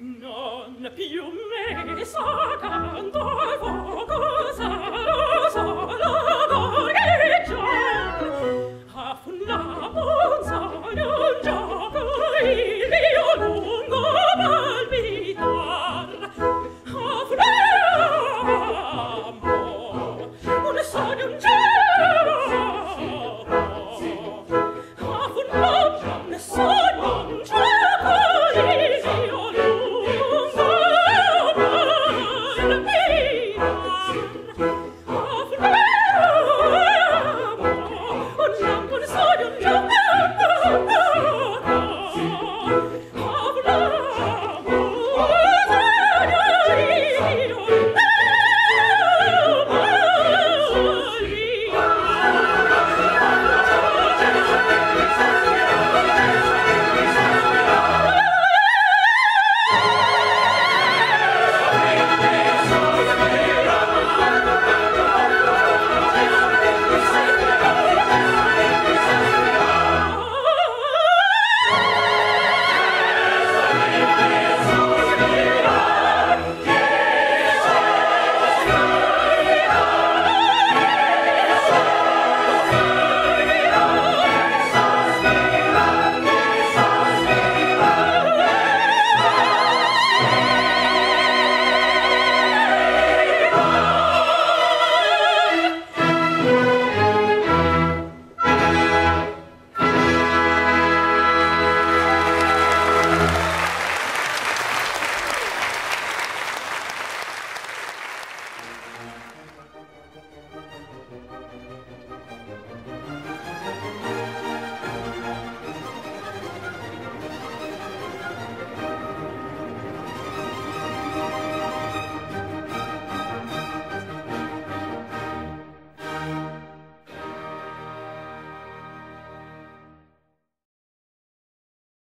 non più me sacando fuoco sarò solo gorgheggio a fulla bonza non gioco il mio lungo palpitar. A fulla ambo un sogno un gioco. A fulla un sogno